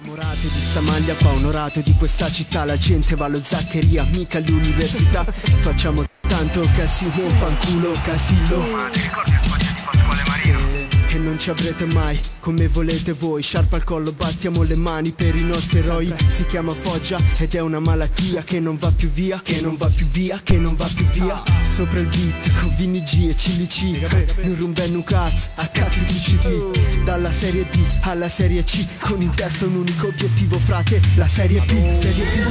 Innamorato di sta maglia qua, onorato di questa città. La gente va allo Zaccheria, mica all'università. Facciamo tanto casino, fanculo, casillo. Ma ti ricordi Marino? E non ci avrete mai, come volete voi Sciarpa al collo, battiamo le mani per i nostri eroi. Si chiama Foggia ed è una malattia Che non va più via, che non va più via, che non va più via. Sopra il beat, con Vini G e CLC Non rumbenno un cazzo, a KTCD Dalla serie D alla serie C Con in testa un unico obiettivo, frate La serie B, serie B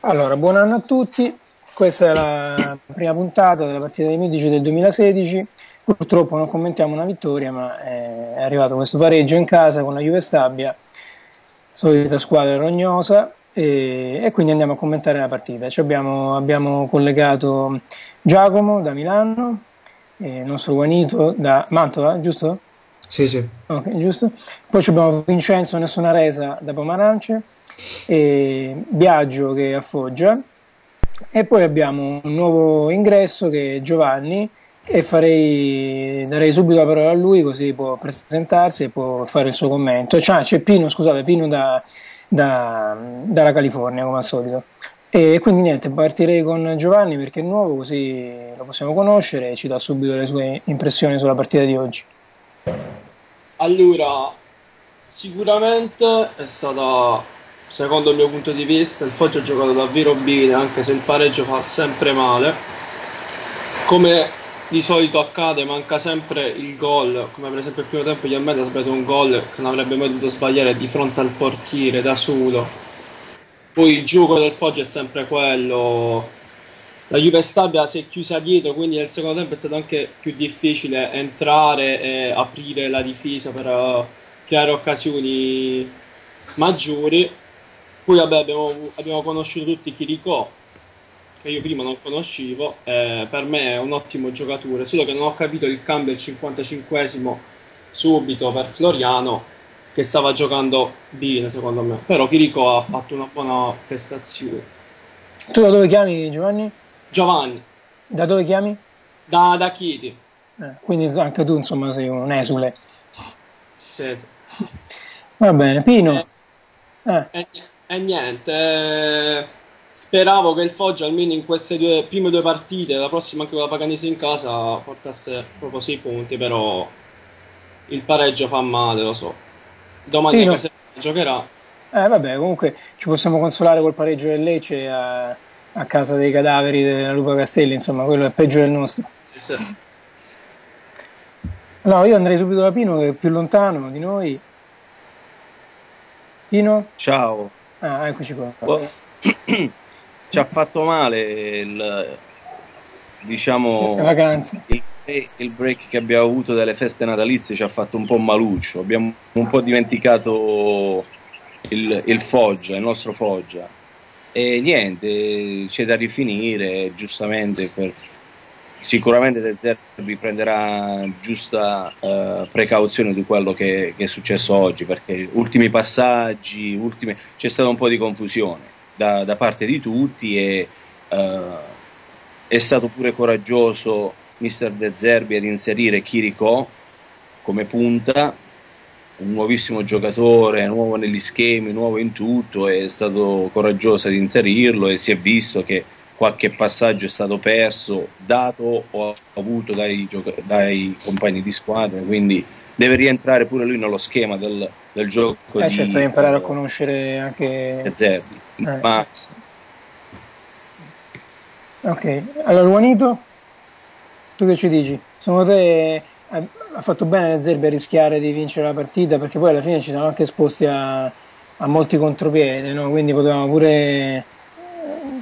Allora, buon anno a tutti. Questa è la prima puntata della partita dei Medici del 2016. Purtroppo non commentiamo una vittoria, ma eh, è arrivato questo pareggio in casa con la Juve Stabia, solita squadra rognosa, e, e quindi andiamo a commentare la partita. Ci abbiamo, abbiamo collegato Giacomo da Milano, il nostro Juanito da Mantova, giusto? Sì, sì. Ok, giusto. Poi abbiamo Vincenzo Nessuna Resa da Pomarance, e Biagio che è a Foggia e poi abbiamo un nuovo ingresso che è Giovanni e farei, darei subito la parola a lui così può presentarsi e può fare il suo commento. Cioè, c'è Pino, scusate, Pino da, da- dalla California come al solito. E quindi niente, partirei con Giovanni perché è nuovo così lo possiamo conoscere e ci dà subito le sue impressioni sulla partita di oggi. Allora, sicuramente è stata, secondo il mio punto di vista, il Foggia ha giocato davvero bene, anche se il pareggio fa sempre male. Come di solito accade, manca sempre il gol, come per esempio il primo tempo gli Almeida ha sbagliato un gol che non avrebbe mai dovuto sbagliare di fronte al portiere da solo. Poi il gioco del Foggia è sempre quello. La Juve Stabia si è chiusa dietro, quindi nel secondo tempo è stato anche più difficile entrare e aprire la difesa per eh, creare occasioni maggiori. Poi vabbè, abbiamo, abbiamo conosciuto tutti Chiricò, che io prima non conoscevo, eh, per me è un ottimo giocatore, solo che non ho capito il cambio al 55esimo subito per Floriano, che stava giocando bene secondo me, però Chiricò ha fatto una buona prestazione. Tu da dove chiami Giovanni? Giovanni, Da dove chiami? da, da Chieti. Eh, quindi anche tu insomma sei un esule. Sì, sì. Va bene, Pino. Eh, E, e niente, eh, speravo che il Foggia almeno in queste due, prime due partite, la prossima anche con la Paganese in casa, portasse proprio 6 punti, però il pareggio fa male, lo so. Domani Pino. anche se giocherà, eh, vabbè, comunque ci possiamo consolare col pareggio del Lecce a, casa dei cadaveri della Lupa Castelli, insomma, quello è peggio del nostro. sì, sì. No, io andrei subito da Pino che è più lontano di noi. Pino? Ciao, Ah, eccoci qua. Oh, ci ha fatto male il, Le diciamo, vacanze. il, il break che abbiamo avuto dalle feste natalizie ci ha fatto un po' maluccio, abbiamo un po' dimenticato il, il Foggia, il nostro Foggia. E niente, c'è da rifinire, giustamente, per, sicuramente De Zerbi prenderà giusta eh, precauzione di quello che, che è successo oggi, perché ultimi passaggi, ultime, c'è stata un po' di confusione da, da parte di tutti e eh, è stato pure coraggioso mister De Zerbi ad inserire Chirico come punta un nuovissimo giocatore, nuovo negli schemi, nuovo in tutto, è stato coraggioso ad inserirlo e si è visto che qualche passaggio è stato perso, dato o avuto dai, gioca- dai compagni di squadra, quindi deve rientrare pure lui nello schema del, del gioco Eh, di certo, imparare a conoscere anche... De Zerbi. Eh. Max, Ok, allora Juanito, tu che ci dici? Secondo te eh, ha fatto bene Zerbi a rischiare di vincere la partita perché poi alla fine ci siamo anche esposti a, a molti contropiedi, no? quindi potevamo pure eh,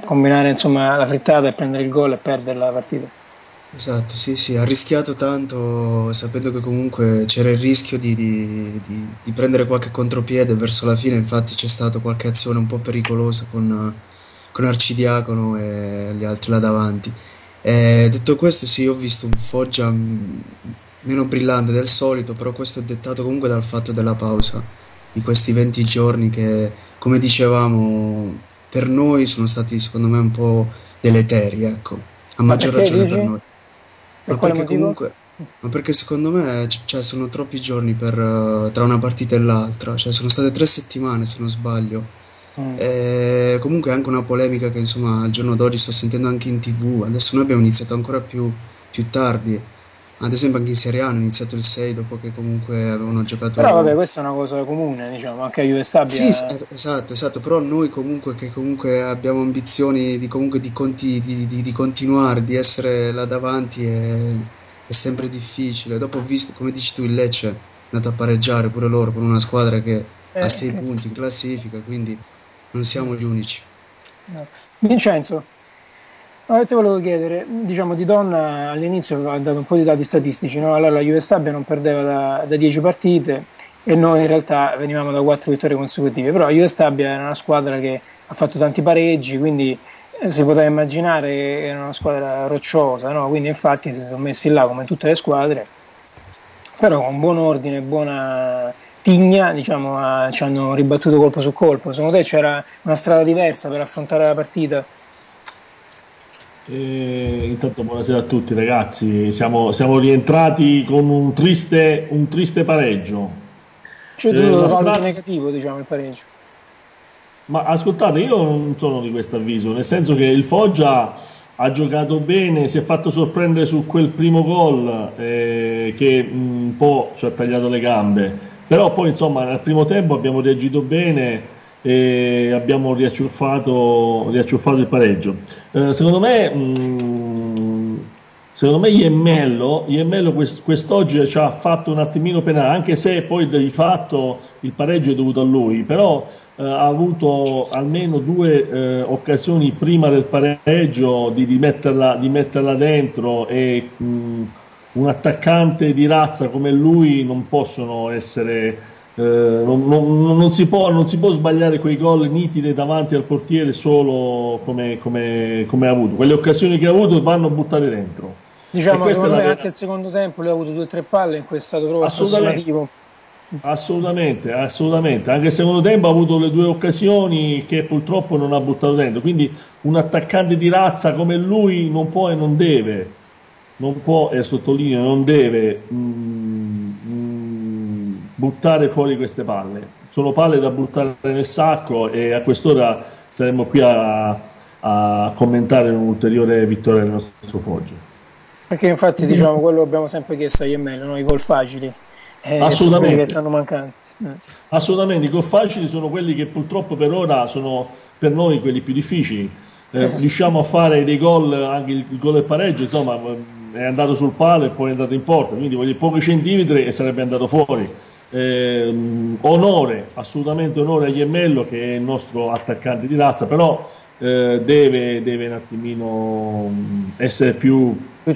combinare insomma, la frittata e prendere il gol e perdere la partita. Esatto, sì, sì, ha rischiato tanto sapendo che comunque c'era il rischio di, di- di- di prendere qualche contropiede verso la fine, infatti c'è stata qualche azione un po' pericolosa con, con Arcidiacono e gli altri là davanti. E detto questo, sì, ho visto un Foggia mm, meno brillante del solito, però questo è dettato comunque dal fatto della pausa di questi 20 giorni che, come dicevamo, per noi sono stati secondo me un po' deleteri, ecco, a maggior ragione per dici? noi. Per Ma perché motivo? comunque, ma perché secondo me cioè, sono troppi giorni per, eh, tra una partita e l'altra, cioè sono state tre settimane se non sbaglio. Mm. E comunque è anche una polemica che insomma al giorno d'oggi sto sentendo anche in TV. Adesso noi abbiamo iniziato ancora più, più tardi. Ad esempio anche in Serie A hanno iniziato il 6 dopo che comunque avevano giocato... Però vabbè, questa è una cosa comune, diciamo, anche a Juve Stabia. Sì, eh, esatto, esatto, però noi comunque che comunque abbiamo ambizioni di, comunque di, conti- di- di- di continuare, di essere là davanti è, è sempre difficile. Dopo ho visto, come dici tu, il Lecce è andato a pareggiare pure loro con una squadra che Eh, ha 6 sì. punti in classifica, quindi non siamo gli unici. Vincenzo, allora, ti volevo chiedere, diciamo di donna all'inizio ha dato un po' di dati statistici, no? Allora la Juve Stabia non perdeva da, da 10 partite e noi in realtà venivamo da 4 vittorie consecutive, però la Juve Stabia era una squadra che ha fatto tanti pareggi, quindi eh, si poteva immaginare che era una squadra rocciosa, no? Quindi infatti si sono messi là come tutte le squadre, però con buon ordine, buona tigna, diciamo, ha- ci hanno ribattuto colpo su colpo. Secondo te c'era una strada diversa per affrontare la partita? Eh, intanto buonasera a tutti ragazzi, siamo, siamo rientrati con un triste, un triste pareggio. Cioè Eh, valuti strada- negativo, diciamo, il pareggio. Ma ascoltate, io non sono di questo avviso, nel senso che il Foggia ha giocato bene, si è fatto sorprendere su quel primo gol eh, che mh, un po' ci ha tagliato le gambe, però poi insomma nel primo tempo abbiamo reagito bene e abbiamo riacciuffato, riacciuffato il pareggio. Eh, secondo me, mh, secondo me Iemmello, Iemmello quest- quest'oggi ci ha fatto un attimino penare, anche se poi di fatto il pareggio è dovuto a lui, però eh, ha avuto almeno due eh, occasioni prima del pareggio di, di metterla, di metterla dentro e mh, un attaccante di razza come lui non possono essere eh, non, non- non si può, non si può sbagliare quei gol nitidi davanti al portiere solo come, come- come ha avuto quelle occasioni che ha avuto vanno buttate dentro Diciamo, secondo me la- anche il secondo tempo lui ha avuto due o tre palle in cui è stato proprio Assolutamente. Assolutamente, assolutamente. Anche il secondo tempo ha avuto le due occasioni che purtroppo non ha buttato dentro. Quindi un attaccante di razza come lui non può e non deve, non può e sottolineo non deve mm, mm, buttare fuori queste palle. Sono palle da buttare nel sacco e a quest'ora saremo qui a, a commentare un'ulteriore vittoria del nostro Foggia. Perché infatti, diciamo, quello che abbiamo sempre chiesto agli Iemmello, no? i gol facili. Eh, Assolutamente. che stanno mancando. Eh. Assolutamente, i gol facili sono quelli che purtroppo per ora sono per noi quelli più difficili. Eh, Eh, sì. riusciamo a fare dei gol, anche il, il gol del pareggio, insomma, è andato sul palo e poi è andato in porta, quindi voglio pochi centimetri e sarebbe andato fuori. Ehm, onore, assolutamente onore a Iemmello che è il nostro attaccante di razza, però eh, deve, deve un attimino mh, essere più Più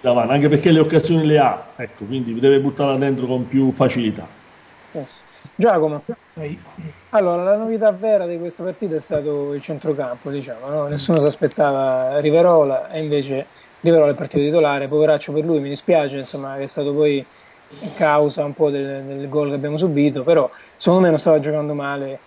davanti, anche perché le occasioni le ha, ecco, quindi deve buttarla dentro con più facilità. Yes. Giacomo, allora la novità vera di questa partita è stato il centrocampo, diciamo, no? nessuno si aspettava Riverola e invece Riverola è partito titolare, poveraccio per lui, mi dispiace, insomma, che è stato poi causa un po' del, del gol che abbiamo subito, però secondo me non stava giocando male.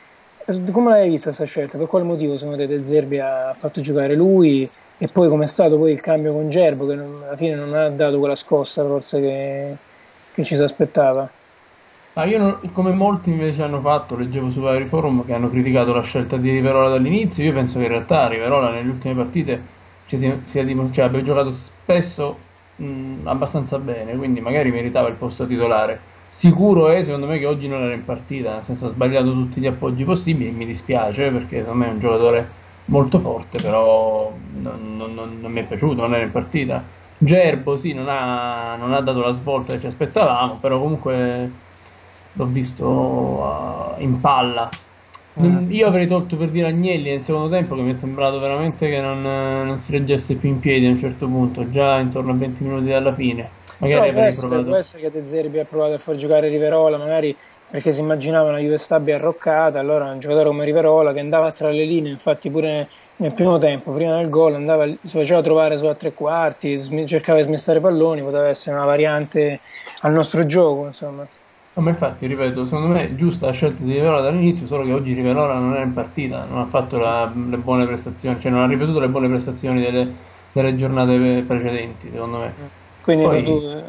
Come l'hai vista questa scelta? Per quale motivo secondo te De Zerbi ha fatto giocare lui e poi com'è stato poi il cambio con Gerbo che non- alla fine non ha dato quella scossa forse che, che ci si aspettava? Ah, io non- come molti invece hanno fatto, leggevo su vari forum che hanno criticato la scelta di Riverola dall'inizio, io penso che in realtà Riverola nelle ultime partite ci sia, sia cioè, abbia giocato spesso mh, abbastanza bene, quindi magari meritava il posto titolare. Sicuro è, secondo me, che oggi non era in partita, nel senso ha sbagliato tutti gli appoggi possibili, mi dispiace perché secondo me è un giocatore molto forte, però non, non- non- non mi è piaciuto, non era in partita. Gerbo sì, non ha, non ha dato la svolta che ci aspettavamo, però comunque l'ho visto eh, in palla. Non- Io avrei tolto per dire Agnelli nel secondo tempo che mi è sembrato veramente che non, eh, non si reggesse più in piedi a un certo punto, già intorno a 20 minuti dalla fine. Magari Però può essere, può essere che De Zerbi ha provato a far giocare Riverola, magari perché si immaginava una Juve stabile arroccata, allora un giocatore come Riverola che andava tra le linee, infatti pure nel primo tempo, prima del gol, andava, si faceva trovare sulla tre quarti, cercava di smistare palloni, poteva essere una variante al nostro gioco, insomma. No, ma infatti, ripeto, secondo me è giusta la scelta di Riverola dall'inizio, solo che oggi Riverola non era in partita, non ha fatto la- le buone prestazioni, cioè non ha ripetuto le buone prestazioni delle, delle giornate precedenti, secondo me. Quindi Poi- tu... eh,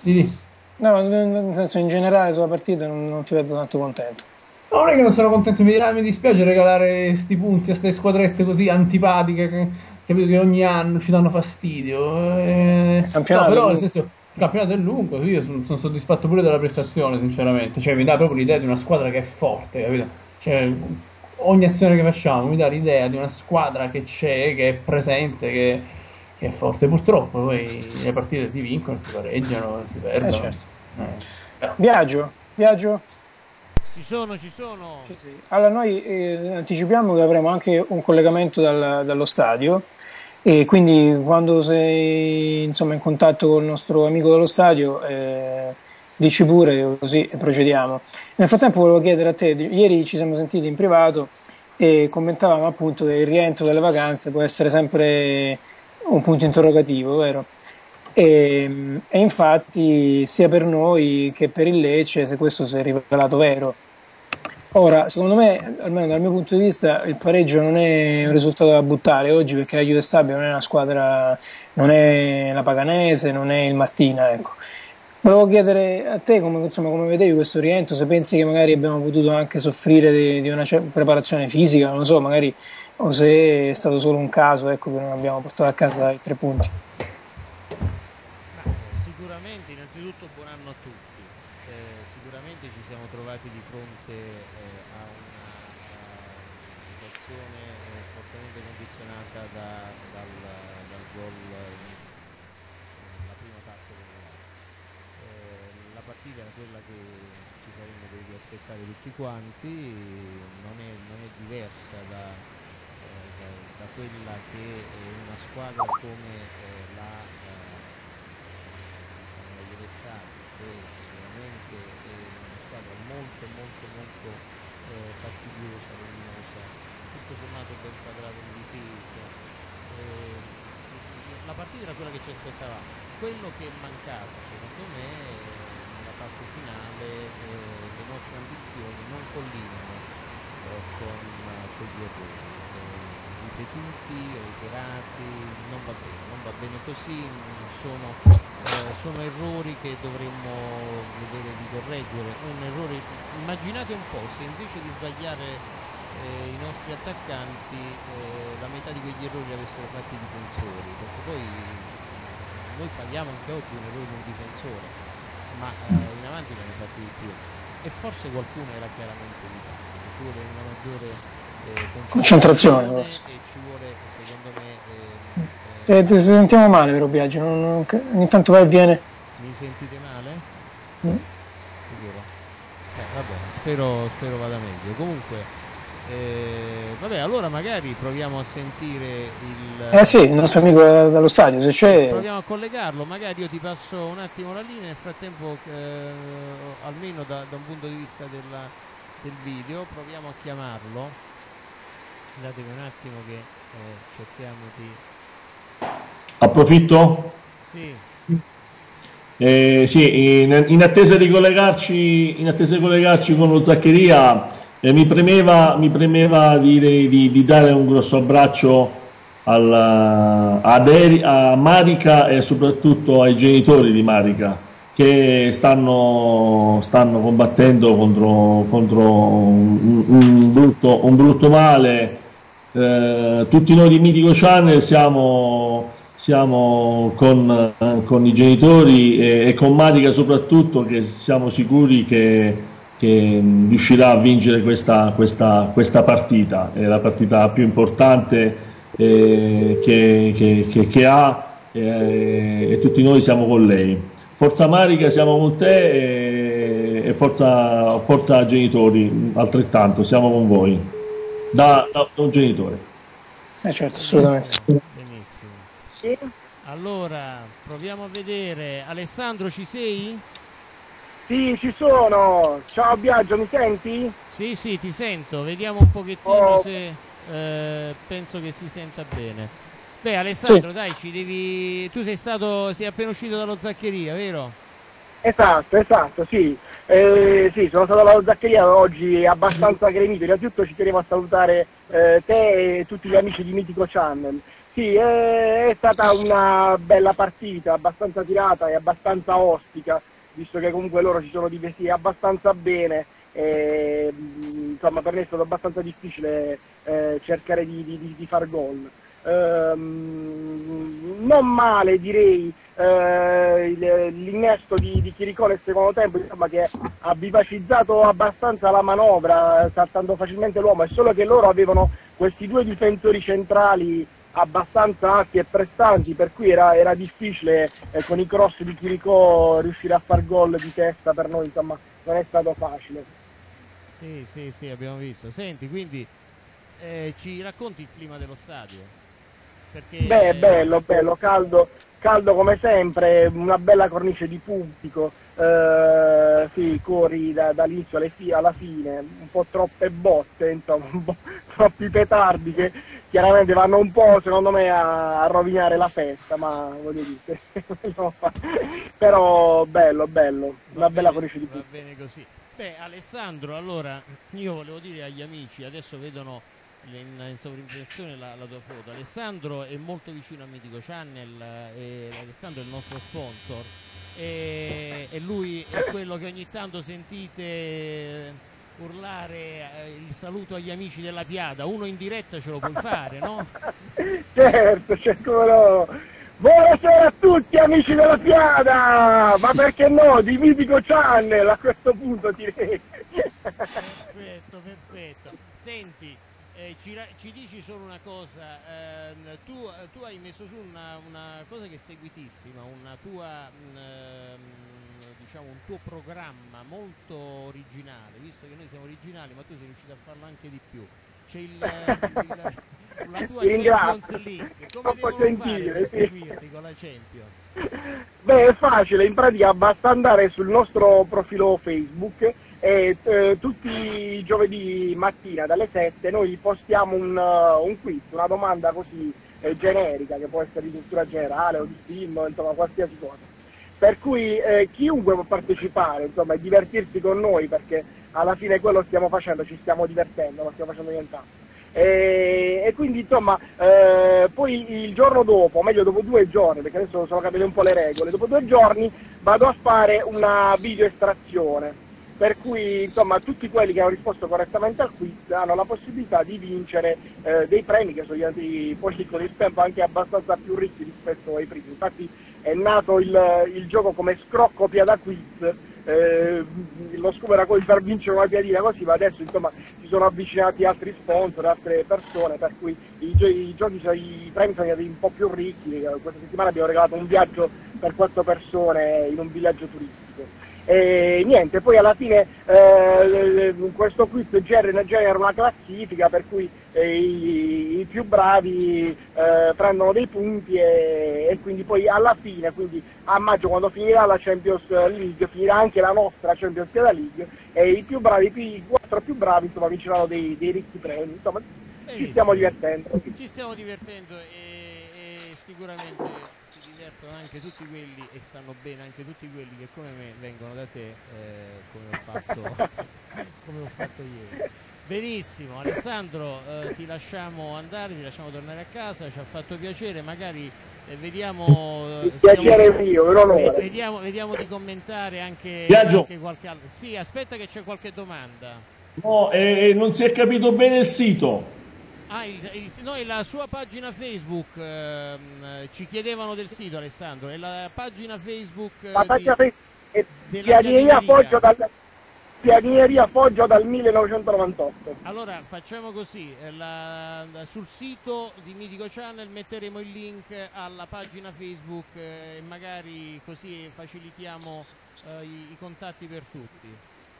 Di- di. No, nel senso in generale sulla partita non, non ti vedo tanto contento. No, non è che non sono contento, mi, dirà, mi dispiace regalare sti punti a queste squadrette così antipatiche che, capito, che ogni anno ci danno fastidio. Eh, Campionato no, però nel senso, il campionato è lungo, io sono, sono soddisfatto pure della prestazione, sinceramente. Cioè, mi dà proprio l'idea di una squadra che è forte, capito? Cioè, ogni azione che facciamo mi dà l'idea di una squadra che c'è, che è presente, che, che è forte. Purtroppo poi le partite si vincono, si pareggiano, si perdono. Eh, certo. Eh, Viaggio, viaggio. Ci sono, ci sono. Allora, noi eh, anticipiamo che avremo anche un collegamento dal- dallo stadio e quindi quando sei insomma, in contatto con il nostro amico dello stadio eh, dici pure così procediamo. Nel frattempo volevo chiedere a te, ieri ci siamo sentiti in privato e commentavamo appunto che il rientro dalle vacanze può essere sempre un punto interrogativo, vero? E, e infatti sia per noi che per il Lecce se questo si è rivelato vero. Ora, secondo me, almeno dal mio punto di vista, il pareggio non è un risultato da buttare oggi perché la Juve Stabia non è una squadra, non è la Paganese, non è il Martina, ecco. Volevo chiedere a te come, insomma, come vedevi questo rientro, se pensi che magari abbiamo potuto anche soffrire di, di una preparazione fisica, non lo so, magari, o se è stato solo un caso, ecco, che non abbiamo portato a casa i tre punti. Ma, eh, sicuramente, innanzitutto buon anno a tutti. Eh, sicuramente ci siamo trovati di fronte eh, a una eh, situazione eh, fortemente condizionata da- dal, dal gol in- nella prima parte della eh, la partita era quella che ci saremmo dovuti aspettare tutti quanti, non è, non è diversa da, eh, da- quella che è una squadra come eh, la eh, Stabia, che sicuramente è una squadra molto molto molto eh, fastidiosa, luminosa, tutto sommato ben quadrato in difesa. Eh, la partita era quella che ci aspettavamo. Quello che è mancato secondo me nella parte finale eh, le nostre ambizioni non collimano eh, con eh, quegli errori. eh, ripetuti, reiterati, non va bene, non va bene così, sono, eh, sono errori che dovremmo vedere di correggere. Un errore, immaginate un po' se invece di sbagliare eh, i nostri attaccanti eh, la metà di quegli errori li avessero fatti i difensori, perché poi noi paghiamo anche oggi un errore di un difensore, ma eh, in avanti ne hanno fatti di più. E forse qualcuno era chiaramente di tanto, ci vuole una maggiore eh, Concentrazione, forse. e ci vuole secondo me eh, Eh, ti sentiamo male, vero Biagio? Non- non- ogni tanto va e viene. mi sentite male? Mm. Sicuro? Eh, vabbè, spero, spero vada meglio. Comunque, eh, vabbè, allora magari proviamo a sentire il... Eh sì, il nostro amico dallo stadio, se c'è... Proviamo a collegarlo, magari io ti passo un attimo la linea, nel frattempo eh, almeno da, da un punto di vista della- del video proviamo a chiamarlo. Datemi un attimo che eh, cerchiamo di... Approfitto? Sì, Eh, sì, in, in attesa di collegarci, in attesa di collegarci con lo Zaccheria, eh, mi premeva, mi premeva dire di, di dare un grosso abbraccio al- ad Eri- a Marica e soprattutto ai genitori di Marica che stanno, stanno combattendo contro, contro un, un brutto, un brutto male. Eh, tutti noi di Mitico Channel siamo, siamo con, con i genitori e, e con Marica soprattutto che siamo sicuri che, che riuscirà a vincere questa, questa, questa partita, è la partita più importante eh, che, che- che- che ha eh, e tutti noi siamo con lei. Forza Marica, siamo con te e, e forza, forza genitori, altrettanto, siamo con voi, da, da un genitore. Eh certo, assolutamente. benissimo. Allora, proviamo a vedere. Alessandro, ci sei? Sì, ci sono. Ciao Biagio, mi senti? Sì, sì, ti sento. Vediamo un pochettino Oh. se eh, penso che si senta bene. Beh, Alessandro, dai, ci devi. Tu sei stato. sei appena uscito dallo Zaccheria, vero? Esatto, esatto, sì. Eh, sì, sono stato alla Zaccheria oggi abbastanza gremito. Innanzitutto ci tenevo a salutare eh, te e tutti gli amici di Mitico Channel. Sì, è, è stata una bella partita, abbastanza tirata e abbastanza ostica, visto che comunque loro si sono divertiti abbastanza bene. E, mh, insomma, per me è stato abbastanza difficile eh, cercare di- di- di far gol. Ehm, non male direi eh, l'innesto di, di Chiricò nel secondo tempo insomma, che ha vivacizzato abbastanza la manovra saltando facilmente l'uomo è solo che loro avevano questi due difensori centrali abbastanza alti e prestanti per cui era, era difficile eh, con i cross di Chiricò riuscire a far gol di testa per noi insomma non è stato facile Sì, sì, sì, abbiamo visto. Senti, quindi eh, ci racconti il clima dello stadio? Perché Beh, bello, bello, caldo, caldo come sempre, una bella cornice di pubblico, eh, sì, corri da- dall'inizio alla fine, un po' troppe botte, insomma, un po' troppi petardi che chiaramente vanno un po', secondo me, a, a rovinare la festa, ma voglio dire, no, però bello, bello, una bella cornice di va pubblico. bene così. Beh, Alessandro, allora io volevo dire agli amici, adesso vedono in, in sovrimpressione la, la tua foto. Alessandro è molto vicino a Mitico Channel eh, e Alessandro è il nostro sponsor e, e lui è quello che ogni tanto sentite eh, urlare eh, il saluto agli amici della Piada. Uno in diretta ce lo puoi fare, no? Certo, certo, no. Buonasera a tutti amici della Piada, ma perché no, di Mitico Channel a questo punto direi. Perfetto, perfetto. Senti, eh, ci, ci dici solo una cosa, ehm, tu, tu hai messo su una, una cosa che è seguitissima, una tua, mm, ehm, diciamo, un tuo programma molto originale, visto che noi siamo originali, ma tu sei riuscito a farlo anche di più. C'è il, il- la tua. Champions League, come Troppo devono fare gentile, per sì. seguirti con la Champions? Beh, è facile, in pratica basta andare sul nostro profilo Facebook e eh, tutti i giovedì mattina dalle 7 noi postiamo un, uh, un quiz, una domanda così eh, generica che può essere di cultura generale o di film, insomma qualsiasi cosa. Per cui eh, chiunque può partecipare, insomma, e divertirsi con noi perché alla fine quello stiamo facendo, ci stiamo divertendo, non stiamo facendo nient'altro. E, e quindi insomma eh, poi il giorno dopo, meglio dopo due giorni, perché adesso sono capite un po' le regole, dopo due giorni vado a fare una video estrazione, per cui insomma tutti quelli che hanno risposto correttamente al quiz hanno la possibilità di vincere eh, dei premi che sono diventati poi con il tempo anche abbastanza più ricchi rispetto ai primi. Infatti è nato il, il gioco come scrocco piada quiz, eh, lo scopo era quello di far vincere una piadina così, ma adesso insomma si sono avvicinati altri sponsor, altre persone, per cui i, gio- i giochi, i premi sono diventati un po' più ricchi, questa settimana abbiamo regalato un viaggio per quattro persone in un villaggio turistico. E niente, poi alla fine eh, questo quiz genera, genera una classifica per cui eh, i, i più bravi eh, prendono dei punti e, e quindi poi alla fine, quindi a maggio quando finirà la Champions League, finirà anche la nostra Champions League e i più bravi, i quattro più bravi insomma vinceranno dei, dei ricchi premi, insomma ci stiamo divertendo. Ci stiamo divertendo e, e sicuramente divertono anche tutti quelli e stanno bene anche tutti quelli che come me vengono da te eh, come, ho fatto, come ho fatto ieri. Benissimo, Alessandro, eh, ti lasciamo andare, ti lasciamo tornare a casa, ci ha fatto piacere, magari eh, vediamo... eh, siamo- mio, Vediamo, vediamo di commentare anche, Viaggio. anche qualche altro. Sì, aspetta che c'è qualche domanda. No, eh, non si è capito bene il sito. Ah, il, il- noi la sua pagina Facebook, ehm, ci chiedevano del sito Alessandro, è la pagina Facebook eh, La pagina di- Facebook è Pianieria. Foggio dal, Pianieria Foggio dal 1998. Allora facciamo così, eh, la- sul sito di Mitico Channel metteremo il link alla pagina Facebook eh, e magari così facilitiamo eh, i, i contatti per tutti.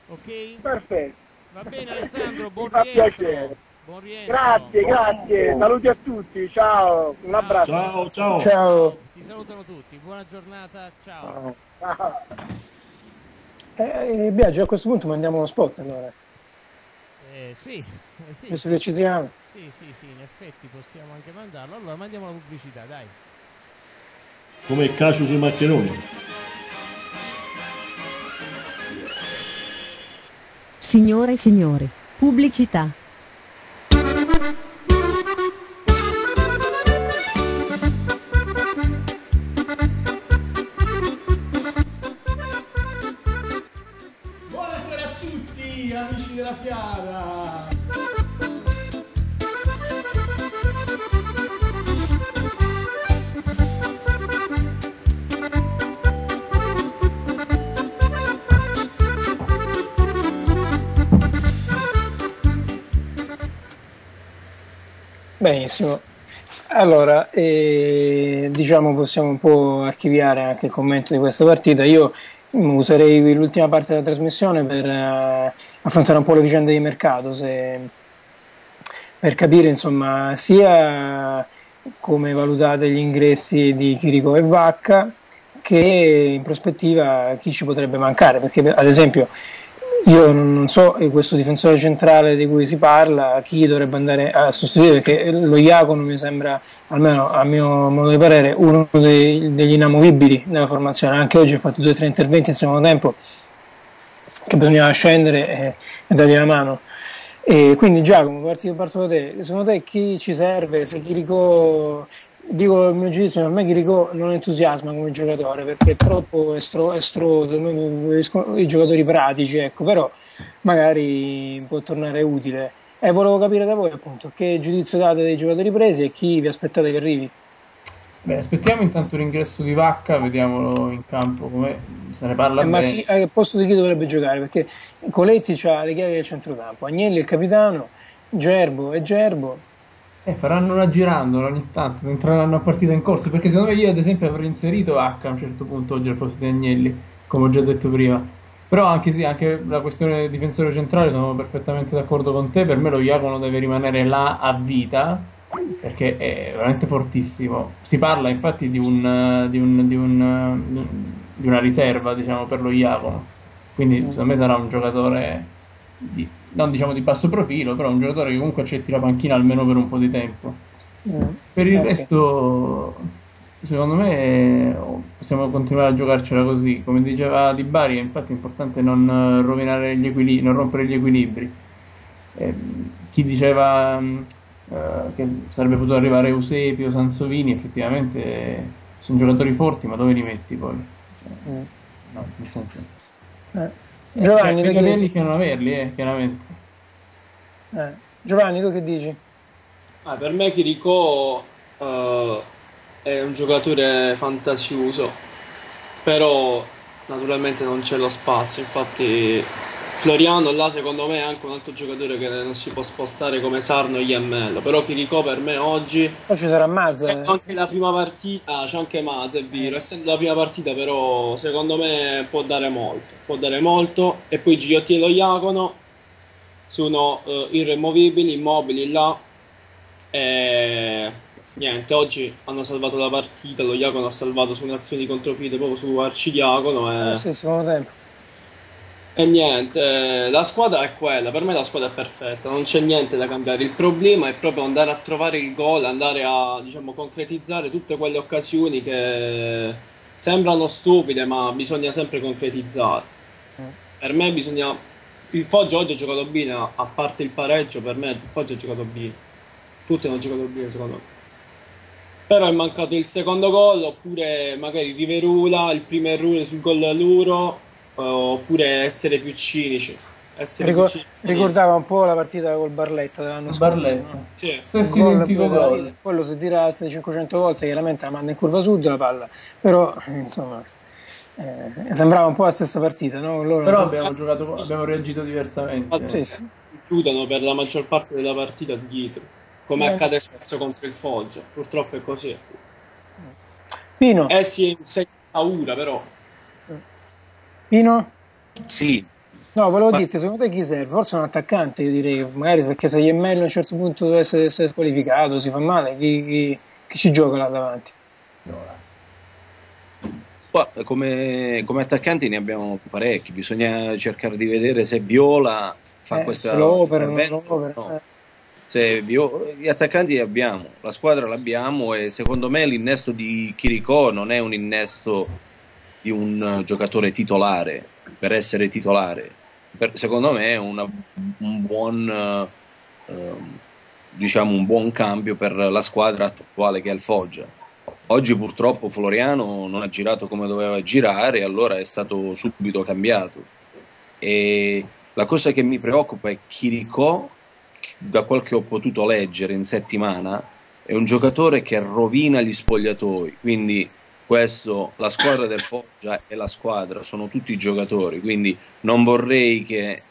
Ok? Perfetto. Va bene Alessandro, buon Mi fa rientro. piacere. Buon rientro. Grazie, grazie. Saluti a tutti. Ciao. Un abbraccio. Ciao, ciao. Ciao. Ti salutano tutti, buona giornata, ciao. Ciao. Eh, eh, Biagio, a questo punto mandiamo uno spot allora, Eh, sì, eh, sì, ci siamo. sì, sì, sì, in effetti possiamo anche mandarlo. Allora mandiamo la pubblicità, dai. Come il calcio sui maccheroni. Signore e signori, pubblicità. Benissimo. Allora, eh, diciamo possiamo un po' archiviare anche il commento di questa partita. Io userei l'ultima parte della trasmissione per eh, affrontare un po' le vicende di mercato, se- per capire insomma sia come valutate gli ingressi di Chirico e Vacca che in prospettiva chi ci potrebbe mancare, perché ad esempio io non so questo difensore centrale di cui si parla, chi dovrebbe andare a sostituire, perché lo Iacono mi sembra, almeno a mio modo di parere, uno dei- degli inamovibili nella formazione. Anche oggi ha fatto due o tre interventi in secondo tempo che bisognava scendere e, e dargli la mano. E quindi Giacomo, parto da te, secondo te chi ci serve? Se Chirico, dico il mio giudizio, a me Chirico non entusiasma come giocatore perché è troppo estro, estroso, preferisco i giocatori pratici, ecco, però magari può tornare utile. E volevo capire da voi appunto che giudizio date dei giocatori presi e chi vi aspettate che arrivi. Beh, aspettiamo intanto l'ingresso di Vacca, vediamolo in campo come se ne parla Eh, ma chi, al posto di chi dovrebbe giocare? Perché Coletti ha le chiavi del centrocampo, Agnelli è il capitano, Gerbo è Gerbo. Eh, faranno una girandola ogni tanto, entreranno a partita in corso, perché secondo me io ad esempio avrei inserito H a un certo punto oggi al posto di Agnelli, come ho già detto prima. Però anche sì, anche la questione del difensore centrale sono perfettamente d'accordo con te, per me lo Iacono deve rimanere là a vita, perché è veramente fortissimo. Si parla infatti di, un, di, un- di un, di una riserva, diciamo, per lo Iacono. Quindi secondo me sarà un giocatore di- non diciamo di basso profilo, però un giocatore che comunque accetti la panchina almeno per un po' di tempo. Per il Ok. resto, secondo me, possiamo continuare a giocarcela così. Come diceva Di Bari, è infatti importante non eh, rovinare gli equilibri, non rompere gli equilibri. Ehm, chi diceva mh, eh, che sarebbe potuto arrivare Eusebio, Sansovini, effettivamente eh, sono giocatori forti, ma dove li metti poi? Cioè, Mm. no, nel senso... Eh. Giovanni, cioè, quelli che, che non averli, eh, chiaramente. eh, Giovanni, tu che dici? Ah, per me Chirico eh, è un giocatore fantasioso, però naturalmente non c'è lo spazio, infatti Floriano là secondo me è anche un altro giocatore che non si può spostare come Sarno e Iammello, però Chirico per me oggi, Poi ci sarà essendo anche la prima partita, ah, c'è anche Maz, è vero, essendo la prima partita però secondo me può dare molto, può dare molto, e poi Giotti e lo Iacono sono eh, irremovibili, immobili là, e niente, oggi hanno salvato la partita, lo Iacono ha salvato su un'azione di contropiede proprio su Arcidiacono Eh, e, sì, secondo tempo. E niente, eh, la squadra è quella, per me la squadra è perfetta, non c'è niente da cambiare, il problema è proprio andare a trovare il gol, andare a diciamo concretizzare tutte quelle occasioni che sembrano stupide ma bisogna sempre concretizzare. Per me bisogna, il Foggia oggi ha giocato bene, a parte il pareggio, per me il Foggia ha giocato bene, tutti hanno giocato bene secondo me. Però è mancato il secondo gol, oppure magari Riverula, il primo errore sul gol loro, eh, oppure essere più cinici. Essere Ricor- più cinici. ricordava un po' la partita col Barletta dell'anno scorso. Barletta. no? Sì. Stesso identico gol. Poi lo si tira altre 500 volte, chiaramente la manda in curva sud la palla, però eh, insomma eh, sembrava un po' la stessa partita, no? Loro Però abbiamo giocato, abbiamo reagito diversamente. Sì. chiudono per la maggior parte della partita dietro, come Eh. accade spesso contro il Foggia. Purtroppo è così. Pino, Eh sì, sei paura però. Pino? Sì, No, volevo Ma- dirti, secondo te chi serve? Forse un attaccante, io direi, magari perché se Iemmello a un certo punto deve essere, essere squalificato, si fa male, chi, chi- chi ci gioca là davanti? Qua, come, come attaccanti ne abbiamo parecchi, bisogna cercare di vedere se Viola fa Eh, questo se lo operano, operano, no. eh. Gli attaccanti li abbiamo, la squadra l'abbiamo e secondo me l'innesto di Chirico non è un innesto di un eh, giocatore titolare per essere titolare, per- secondo me è una- un buon eh, ehm, diciamo un buon cambio per la squadra attuale che è il Foggia. Oggi purtroppo Floriano non ha girato come doveva girare allora è stato subito cambiato. E la cosa che mi preoccupa è Chirico, da quel che ho potuto leggere in settimana, è un giocatore che rovina gli spogliatoi. Quindi questo, la squadra del Foggia e la squadra sono tutti giocatori, quindi non vorrei che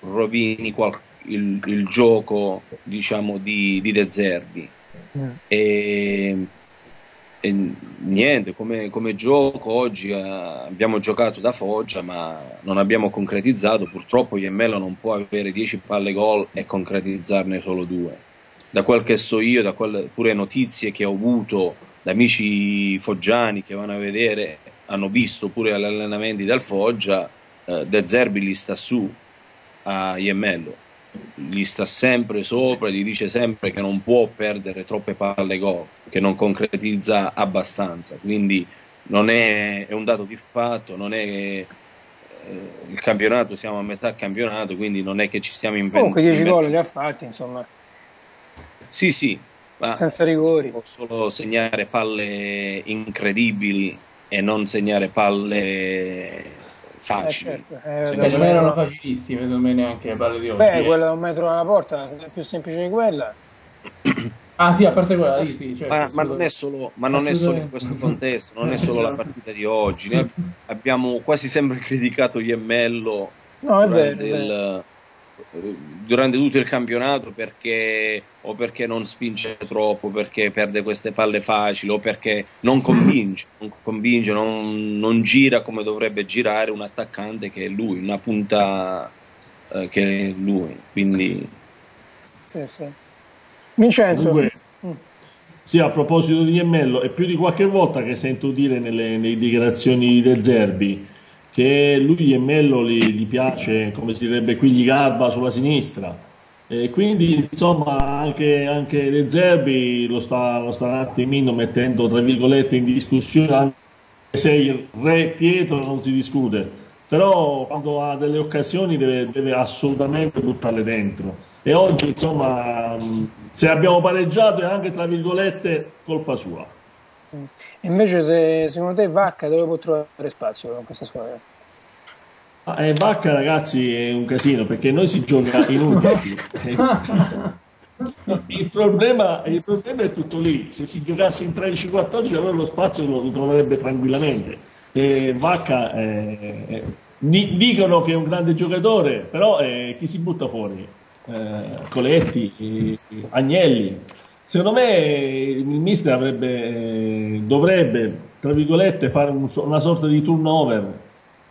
rovini qual- il, il gioco diciamo di, di De Zerbi. E, e niente, come, come gioco oggi eh, abbiamo giocato da Foggia ma non abbiamo concretizzato, purtroppo Iemmello non può avere 10 palle gol e concretizzarne solo due. Da quel che so io, da quelle pure notizie che ho avuto da amici foggiani che vanno a vedere, hanno visto pure gli allenamenti del Foggia, eh, De Zerbi li sta su a Iemmello, gli sta sempre sopra, gli dice sempre che non può perdere troppe palle gol, che non concretizza abbastanza, quindi non è, è un dato di fatto, non è eh, il campionato, siamo a metà campionato, quindi non è che ci stiamo inventando. Comunque 10 gol li ha fatti, insomma, Sì, sì, ma senza rigori. può solo segnare palle incredibili e non segnare palle Eh, facili. certo, eh, Secondo me erano facilissime, secondo me neanche le palle di oggi. Beh, eh. quella da un metro dalla porta è più semplice di quella. Ah sì, a parte quella, sì, sì, certo, Ma, ma non è solo, ma non è solo in questo contesto, non è solo la partita di oggi. Noi abbiamo quasi sempre criticato Iemmello No, è vero, durante, è vero. il- eh, durante tutto il campionato perché o perché non spinge troppo, perché perde queste palle facili o perché non convince, non, convince, non, non gira come dovrebbe girare un attaccante che è lui, una punta eh, che è lui. Quindi Sì, sì. Vincenzo, Comunque, Mm. sì, a proposito di Iemmello, è più di qualche volta che sento dire nelle, nelle dichiarazioni di De Zerbi che lui Iemmello gli, gli piace, come si direbbe qui, gli garba sulla sinistra. E quindi, insomma, anche, anche De Zerbi lo sta, lo sta un attimino mettendo, tra virgolette, in discussione, anche se il re Pietro non si discute. Però quando ha delle occasioni deve, deve assolutamente buttarle dentro. E oggi, insomma, se abbiamo pareggiato è anche, tra virgolette, colpa sua. Invece se secondo te Vacca dove può trovare spazio con questa squadra? Ah, e Vacca, ragazzi, è un casino perché noi si gioca in 11. il, problema, il problema è tutto lì. Se si giocasse in 13-14, allora lo spazio lo, lo troverebbe tranquillamente. E Vacca, eh, eh, di- dicono che è un grande giocatore, però eh, chi si butta fuori? Eh, Coletti, eh, Agnelli. Secondo me il mister avrebbe, dovrebbe, tra virgolette, fare un una sorta di turnover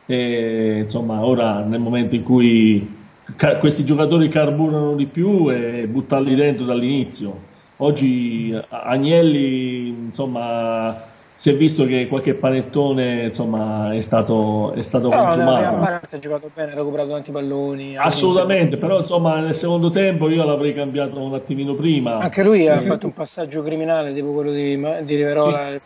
e insomma ora nel momento in cui ca- questi giocatori carburano di più e buttarli dentro dall'inizio. Oggi Agnelli insomma si è visto che qualche panettone insomma è stato, è stato No, prima consumato parte ha giocato bene, ha recuperato tanti palloni. ha assolutamente però insomma nel secondo tempo io l'avrei cambiato un attimino prima Anche lui ha Eh, fatto un passaggio criminale tipo quello di, di Riverola. Eh,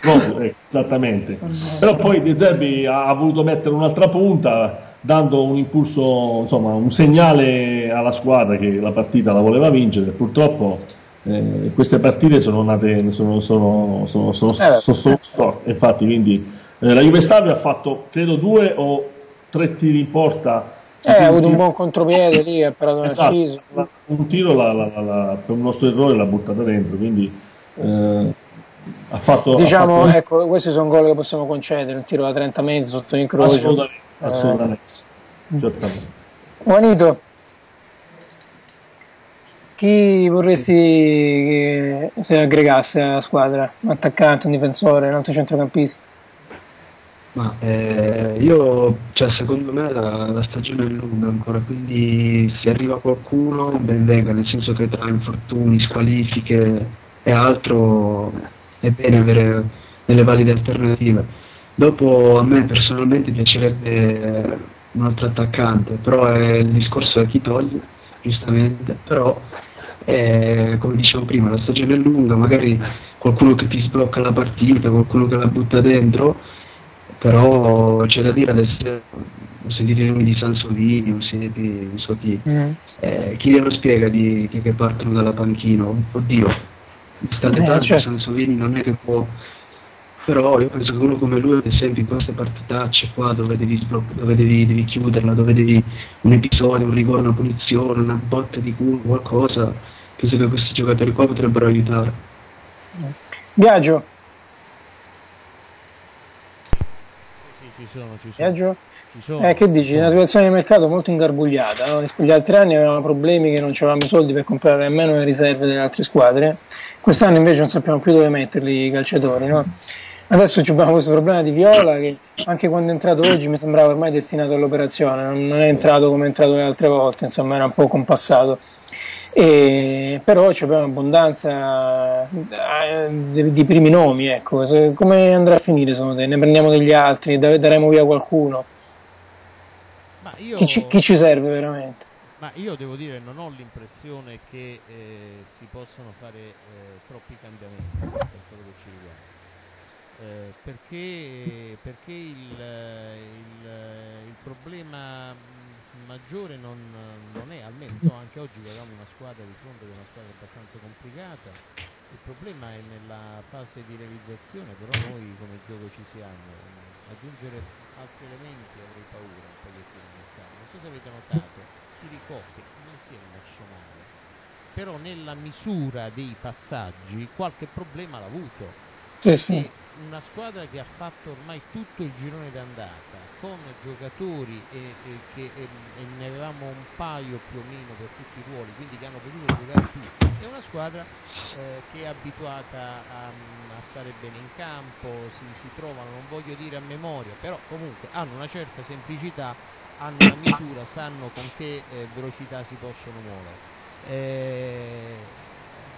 Proprio, ecco, esattamente. Però poi De Zerbi ha ha voluto mettere un'altra punta, dando un impulso, insomma, un segnale alla squadra che la partita la voleva vincere. Purtroppo eh, queste partite sono nate, sono, sono, sono, sono, Eh, sono, storte. Infatti, quindi eh, la Juve Stabia ha fatto credo due o tre tiri in porta. eh, ha avuto un buon contropiede lì, ha parato Esatto. Narciso. Un tiro la- la- la- la- per un nostro errore l'ha buttata dentro, quindi eh, ha fatto... ha Diciamo, fatto- ecco, questi sono gol che possiamo concedere, un tiro da 30 metri sotto l'incrocio. Assolutamente, Eh, assolutamente. Certamente. Juanito, chi vorresti che si aggregasse alla squadra? Un attaccante, un difensore, un altro centrocampista? Ma eh, io, cioè, secondo me la, la stagione è lunga ancora, quindi se arriva qualcuno ben venga, nel senso che tra infortuni, squalifiche e altro è bene avere delle valide alternative. Dopo a me personalmente piacerebbe un altro attaccante, però è, il discorso è chi toglie, giustamente, però eh, come dicevo prima la stagione è lunga, magari qualcuno che ti sblocca la partita, qualcuno che la butta dentro però c'è da dire adesso ho sentito i nomi di Sansovini, ho sentito non so chi. Mm. Eh, chi glielo spiega di, di che partono dalla panchina? Oddio, state Eh, tardi certo. Sansovini non è che può... Però io penso che uno come lui, ad esempio, in queste partitacce qua dove devi, dove devi, devi chiuderla, dove devi un episodio, un rigore, una punizione, una botta di culo, qualcosa, penso che questi giocatori qua potrebbero aiutare. Biagio, Sì, ci sono, ci sono. Biagio? Eh, che dici? Una situazione di mercato molto ingarbugliata. no? Gli altri anni avevamo problemi che non avevamo i soldi per comprare nemmeno le riserve delle altre squadre. Quest'anno invece non sappiamo più dove metterli i calciatori. No? Adesso abbiamo questo problema di Viola che anche quando è entrato oggi mi sembrava ormai destinato all'operazione, non è entrato come è entrato le altre volte, insomma era un po' compassato. E, però abbiamo abbondanza eh, di, di primi nomi, ecco. Se- come andrà a finire secondo te? Ne prendiamo degli altri, da- daremo via qualcuno? Ma io, Chi ci, chi ci serve veramente? ma io devo dire, non ho l'impressione che eh, si possano fare eh, troppi cambiamenti per quello che ci riguarda. Eh, perché perché il, il- il problema maggiore non, non è, almeno anche oggi avevamo una squadra di fronte che è una squadra abbastanza complicata, il problema è nella fase di realizzazione, però noi come gioco ci siamo, aggiungere altri elementi avrei paura un pochettino quest'anno. Non so se avete notato, Chiricotti non si è messo male, però nella misura dei passaggi qualche problema l'ha avuto. Sì, sì. Una squadra che ha fatto ormai tutto il girone d'andata con giocatori e, e che e, e ne avevamo un paio più o meno per tutti i ruoli, quindi che hanno potuto giocare tutti. È una squadra eh, che è abituata a, a stare bene in campo, si, si trovano, non voglio dire a memoria, però comunque hanno una certa semplicità, hanno una misura, sanno con che eh, velocità si possono muovere. Eh,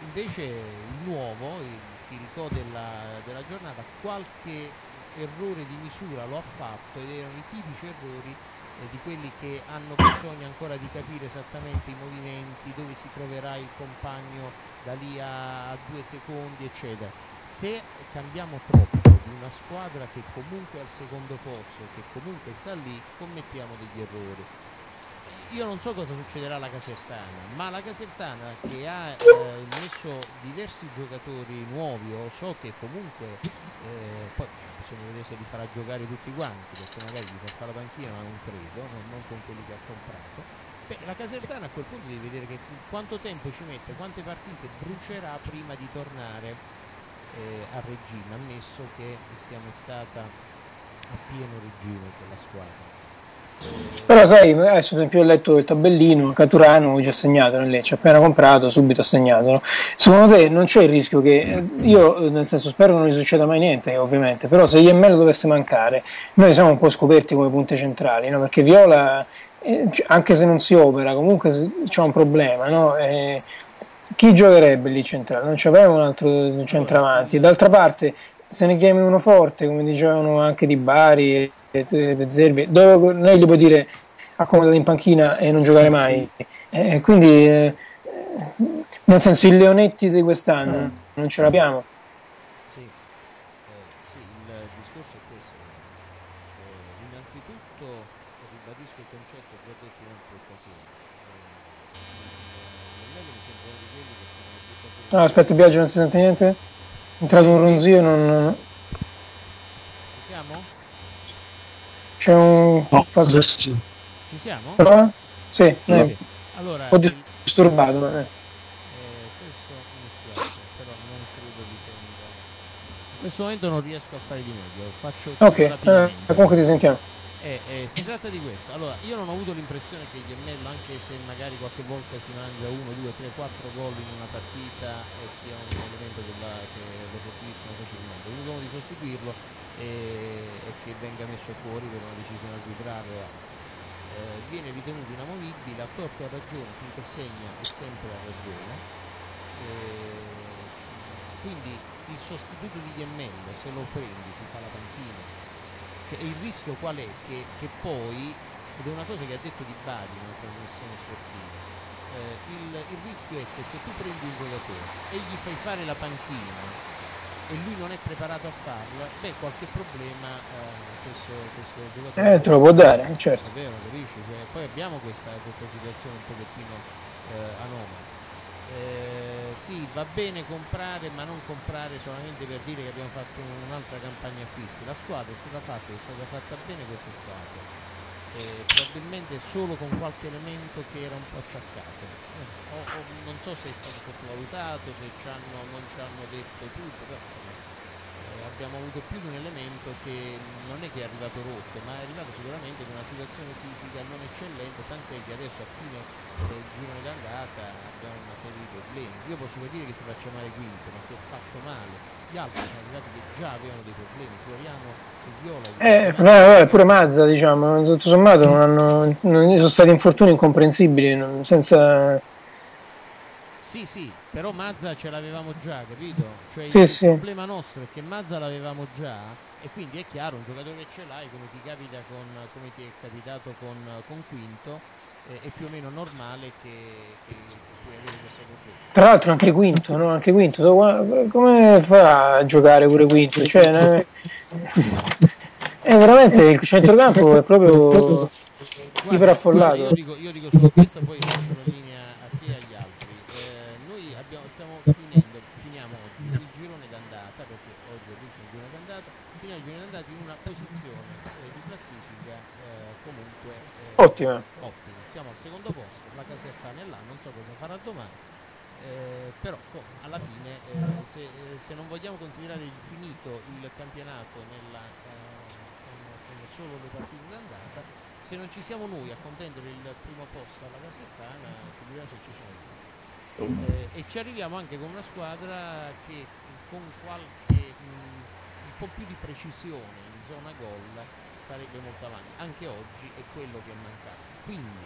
invece il nuovo, il Chiricò della, della giornata, qualche errore di misura lo ha fatto ed erano i tipici errori eh, di quelli che hanno bisogno ancora di capire esattamente i movimenti, dove si troverà il compagno da lì a due secondi, eccetera. Se cambiamo troppo di una squadra che comunque è al secondo posto, che comunque sta lì, commettiamo degli errori. Io non so cosa succederà alla Casertana, ma la Casertana che ha eh, messo diversi giocatori nuovi, o so che comunque eh, poi bisogna vedere se li farà giocare tutti quanti, perché magari li fa fare la panchina, ma non credo, non, non con quelli che ha comprato. Beh, la Casertana a quel punto devi vedere che quanto tempo ci mette, quante partite brucerà prima di tornare eh, a regime, ammesso che sia stata a pieno regime quella squadra. Però sai, adesso ad esempio ho letto il tabellino, Caturano oggi ha segnato nel Lecce, appena comprato, subito ha segnato. no? Secondo te non c'è il rischio che, io nel senso spero che non gli succeda mai niente ovviamente, però se IML dovesse mancare, noi siamo un po' scoperti come punte centrali, no? perché Viola, eh, anche se non si opera, comunque c'è un problema. No? Eh, chi giocherebbe lì centrale? Non c'aveva un altro centravanti. D'altra parte, se ne chiami uno forte, come dicevano anche di Bari e e- e De Zerbi, dove lei gli può dire accomodato in panchina e non giocare mai. Eh, quindi, eh, nel senso, i Leonetti di quest'anno non ce l'abbiamo. Sì, eh, sì, il discorso è questo. Eh, innanzitutto ribadisco il concetto che ho detto in altre occasioni. Eh, No, aspetta, Biagio, non si sente niente? È entrato un ronzio, non... Ci siamo? C'è un... No, sì. Ci siamo? Prova? Sì, Ok. eh, Allora, un po' il- disturbato. eh. Eh, questo mi spiace, però non credo di tenere. In questo momento non riesco a fare di meglio, faccio Ok, eh, comunque ti sentiamo. Eh, eh, si tratta di questo. Allora, io non ho avuto l'impressione che Iemmello, anche se magari qualche volta si mangia 1, 2, 3, 4 gol in una partita, eh, sia un elemento che, va, che lo sostituiscono facilmente. Ho avuto modo di sostituirlo e, e che venga messo fuori per una decisione arbitraria. Eh, viene ritenuto inamovibile, a torto o a ragione, finché segna è sempre a ragione. Eh, quindi il sostituto di Iemmello, se lo prendi, si fa la panchina. Cioè, il rischio qual è? Che, che poi, ed è una cosa che ha detto Di in una trasmissione sportiva, eh, il, il rischio è che se tu prendi un giocatore e gli fai fare la panchina, e lui non è preparato a farlo, beh, qualche problema eh, questo, questo giocatore Eh, te lo può dare, certo. è vero, capisci? Cioè, poi abbiamo questa, questa situazione un pochettino eh, anomala. Eh, sì, va bene comprare, ma non comprare solamente per dire che abbiamo fatto un'altra campagna acquisti. La squadra è stata fatta, è stata fatta bene quest'estate. Eh, probabilmente solo con qualche elemento che era un po' acciaccato. Eh, o- o non so se è stato sottovalutato, se ci hanno, non ci hanno detto tutto, però abbiamo avuto più di un elemento che non è che è arrivato rotto, ma è arrivato sicuramente in una situazione fisica non eccellente, tant'è che adesso a fine del girone d'andata abbiamo una serie di problemi. Io posso capire che si faccia male quinto, ma si è fatto male. Gli altri sono arrivati che già avevano dei problemi, Floriano e Viola. Eh, vabbè, pure Mazza, diciamo, tutto sommato non hanno, non sono stati infortuni incomprensibili, non- senza... Sì, sì, però Mazza ce l'avevamo già, capito? Cioè Sì, il sì. problema nostro è che Mazza l'avevamo già e quindi è chiaro, un giocatore che ce l'hai, come ti capita con, come ti è capitato con, con Quinto, è più o meno normale che, che puoi avere questo problema. Tra l'altro anche Quinto, no? Anche Quinto, come fa a giocare pure Quinto? Cioè, ne- è veramente il centrocampo è proprio iperaffollato. Io dico, io dico solo questo, poi lascio la linea a te e agli altri. Eh, noi abbiamo, stiamo finendo, finiamo oggi il girone d'andata, perché oggi è l'ultimo girone d'andata, finiamo il girone d'andata in una posizione eh, di classifica eh, comunque eh, Ottima. ottima. Siamo al secondo posto, la Casertana è là, non so cosa farà domani. eh, però alla fine eh, se, eh, se non vogliamo considerare il finito il campionato nella, eh, solo le partite d'andata se non ci siamo noi a contendere il primo posto alla Casertana figuriamoci se ci sono. Eh, e ci arriviamo anche con una squadra che con qualche mh, un po' più di precisione in zona gol sarebbe molto avanti. Anche oggi è quello che è mancato. Quindi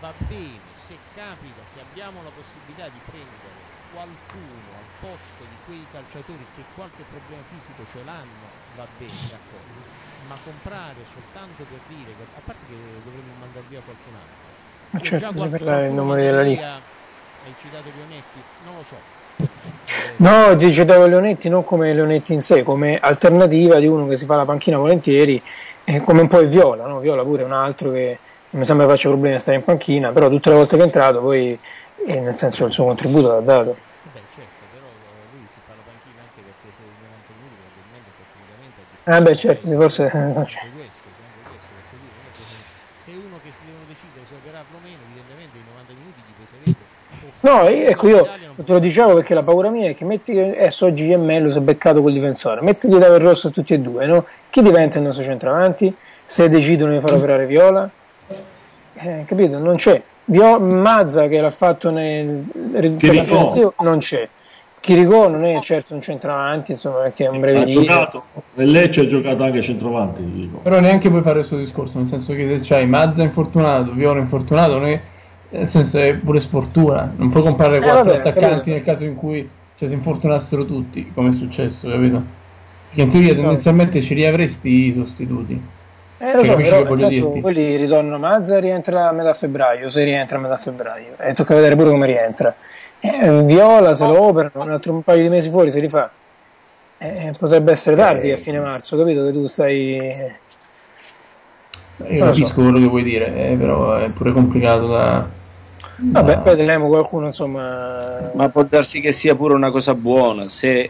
va bene se capita se abbiamo la possibilità di prendere qualcuno al posto di quei calciatori che qualche problema fisico ce l'hanno va bene d'accordo. Ma comprare soltanto per dire che a parte che dovremmo mandare via qualcun altro. Ma O certo, già si qualche- parla il nome della lista. hai citato Pionetti non lo so. No, dice Davo Leonetti non come Leonetti in sé, come alternativa di uno che si fa la panchina volentieri, eh, come un po' il Viola, no? Viola pure è un altro che non mi sembra faccia problemi a stare in panchina, però tutte le volte che è entrato poi, eh, nel senso, il suo contributo l'ha dato. Beh, certo, però lui si fa la panchina anche perché se i 90 minuti probabilmente tecnicamente è Ah beh certo, sì, forse... eh, cioè. questo, se, uno che si devono decidere se operarlo o meno, evidentemente i 90 minuti gli peserebbe. No, ecco io te lo dicevo perché la paura mia è che metti che adesso oggi Iemmello si è beccato col difensore, metti di dare il rosso a tutti e due, no? Chi diventa il nostro centravanti? Se decidono di far operare Viola? Eh, capito? Non c'è. Vio- Mazza che l'ha fatto nel l'Atletico, non c'è. Chirico non è certo un centravanti, insomma, perché è un Ha brevedito. giocato, nel Lecce ha giocato anche centravanti. Però neanche puoi fare il suo discorso, nel senso che se c'hai Mazza infortunato, Viola infortunato, non è, nel senso è pure sfortuna. Non puoi comprare Eh, quattro vabbè, attaccanti capito. nel caso in cui cioè, si infortunassero tutti, come è successo, capito? In teoria tendenzialmente ce li avresti i sostituti. Eh, lo so, Capisci però che voglio intanto quelli ritornano Mazza rientra a metà febbraio, se rientra a metà febbraio, e tocca vedere pure come rientra. Eh, Viola se lo operano, un altro un paio di mesi fuori si rifà. Eh, potrebbe essere tardi a fine marzo, capito che tu stai... Io Non lo so. capisco quello che vuoi dire, eh, però è pure complicato da... Vabbè, da- poi teniamo qualcuno, insomma... Ma può darsi che sia pure una cosa buona se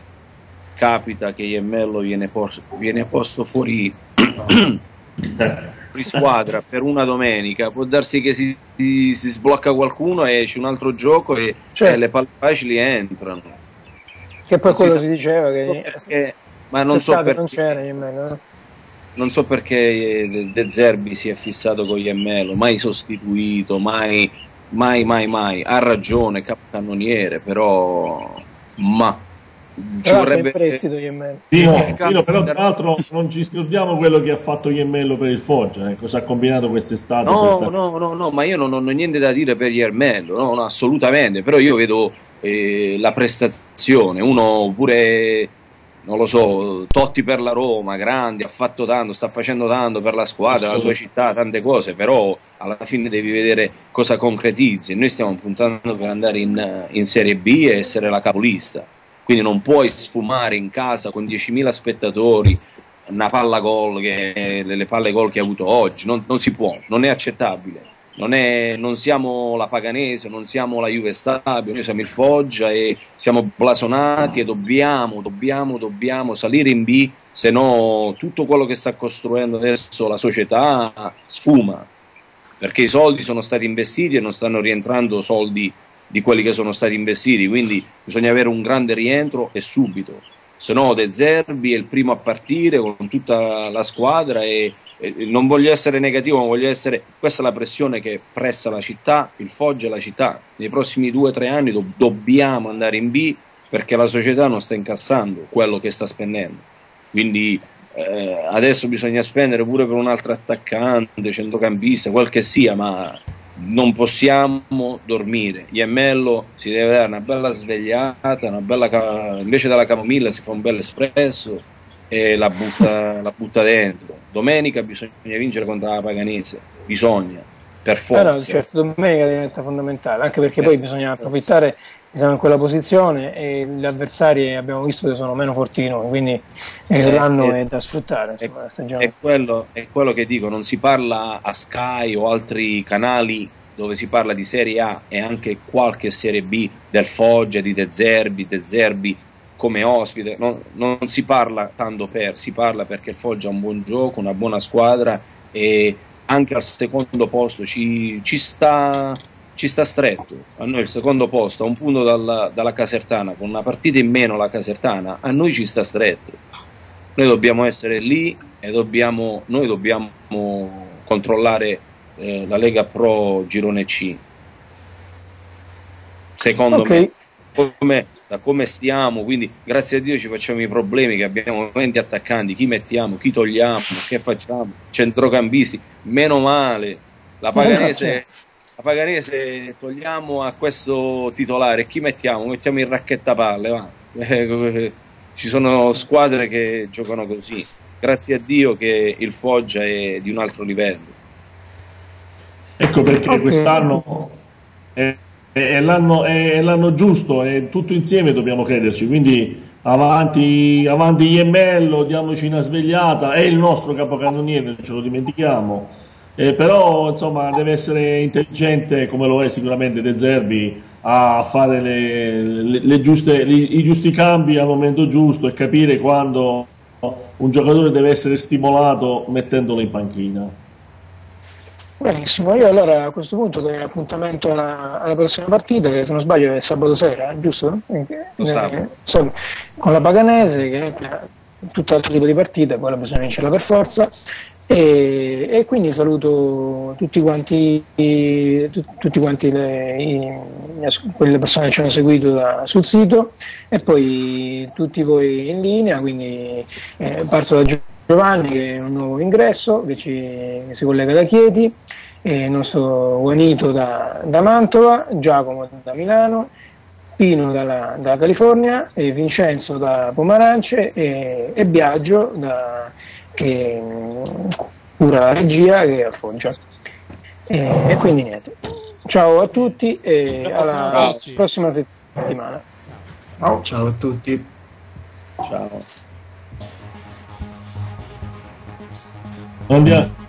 capita che Iemmello viene, pos- viene posto fuori, fuori squadra per una domenica. Può darsi che si, si- si sblocca qualcuno e esce un altro gioco e, Certo. e le palle facili entrano. Che poi Non quello si si diceva che... perché- ma non so, Sess'estate per- non c'era, nemmeno, no? non so perché eh, De- De Zerbi si è fissato con Iemmello, mai sostituito, mai, mai, mai, mai. Ha ragione, capocannoniere, però... Ma... Ci l'altro è in vorrebbe... prestito Iemmello. Dino, Dino, però tra l'altro non ci scordiamo quello che ha fatto Iemmello per il Foggia, eh, cosa ha combinato quest'estate. No, questa- no, no, no, ma io non, non ho niente da dire per Iermello, no, no, assolutamente, però io vedo eh, la prestazione, uno pure, non lo so, Totti per la Roma, grande, ha fatto tanto, sta facendo tanto per la squadra, la sua città, tante cose, però alla fine devi vedere cosa concretizzi, noi stiamo puntando per andare in, in Serie B e essere la capolista. Quindi non puoi sfumare in casa con 10.000 spettatori una palla gol che le, le palle gol che ha avuto oggi, non, non si può, non è accettabile. Non, è, non siamo la Paganese, non siamo la Juve Stabio, noi siamo il Foggia e siamo blasonati e dobbiamo, dobbiamo, dobbiamo salire in B, se no tutto quello che sta costruendo adesso la società sfuma, perché i soldi sono stati investiti e non stanno rientrando soldi di quelli che sono stati investiti, quindi bisogna avere un grande rientro e subito, se no De Zerbi è il primo a partire con tutta la squadra e, e non voglio essere negativo, ma voglio essere, questa è la pressione che pressa la città, il Foggia e la città, nei prossimi due o tre anni do- dobbiamo andare in B perché la società non sta incassando quello che sta spendendo, quindi eh, adesso bisogna spendere pure per un altro attaccante, centrocampista, quel che sia, ma non possiamo dormire. Iemmello si deve dare una bella svegliata, una bella invece della camomilla si fa un bel espresso e la butta, la butta dentro. Domenica bisogna vincere contro la Paganese, bisogna, per forza. Però certo domenica diventa fondamentale, anche perché poi bisogna approfittare, siamo in quella posizione e gli avversari abbiamo visto che sono meno forti di noi, quindi l'anno eh, è da sfruttare. Insomma, stagione. È quello, è quello che dico, non si parla a Sky o altri canali dove si parla di Serie A e anche qualche Serie B del Foggia, di De Zerbi, De Zerbi come ospite, non, non si parla tanto per, si parla perché il Foggia ha un buon gioco, una buona squadra e anche al secondo posto ci, ci sta, ci sta stretto. A noi il secondo posto, a un punto dalla, dalla Casertana, con una partita in meno la Casertana, a noi ci sta stretto. Noi dobbiamo essere lì e dobbiamo, noi dobbiamo controllare eh, la Lega Pro Girone C. Secondo Ok. me, come, da come stiamo, quindi grazie a Dio ci facciamo i problemi che abbiamo 20 attaccanti, chi mettiamo, chi togliamo, che facciamo, centrocampisti, meno male, la Paganese, la Paganese togliamo a questo titolare, chi mettiamo? Mettiamo il racchettapalle, va. Eh, ci sono squadre che giocano così, grazie a Dio che il Foggia è di un altro livello. Ecco perché Ok. quest'anno è, è- è l'anno, è- è l'anno giusto e tutto insieme dobbiamo crederci. Quindi avanti, avanti Iemmello, diamoci una svegliata. È il nostro capocannoniere, non ce lo dimentichiamo. Eh, però insomma deve essere intelligente come lo è sicuramente De Zerbi a fare le, le- le giuste- li- i giusti cambi al momento giusto e capire quando un giocatore deve essere stimolato mettendolo in panchina. Benissimo, io allora a questo punto do appuntamento alla, alla prossima partita, che se non sbaglio è sabato sera, giusto? Eh, sabato. insomma, con la Paganese, che è tutt'altro tipo di partita, quella bisogna vincerla per forza. E, e quindi saluto tutti quanti, tu- tutti quanti le, i- quelle persone che ci hanno seguito da- sul sito e poi tutti voi in linea, quindi eh, parto da Gio- Giovanni che è un nuovo ingresso che, ci, che si collega da Chieti, il nostro Juanito da, da Mantova, Giacomo da Milano, Pino dalla, dalla California, Vincenzo da Pomarance e, e Biagio da- che mm, cura la regia che è a Foggia. E, e quindi niente. Ciao a tutti e alla Ciao. prossima settimana. Ciao a tutti. Ciao. Andiamo.